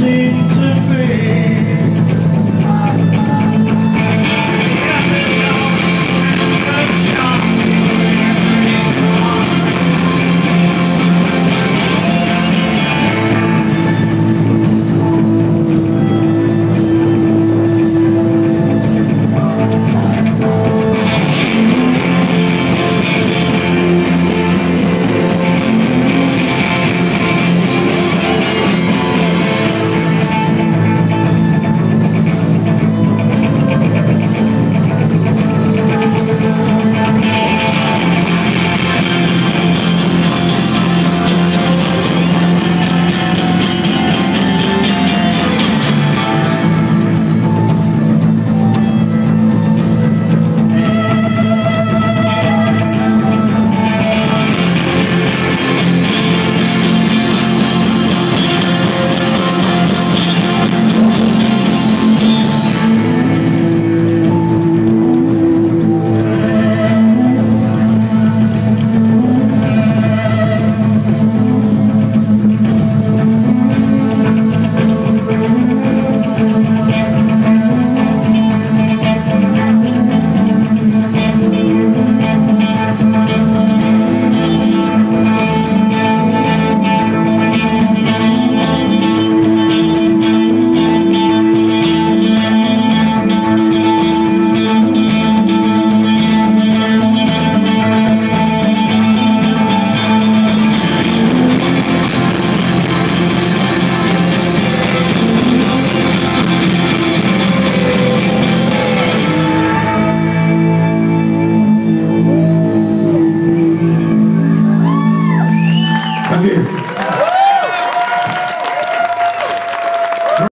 seem to be.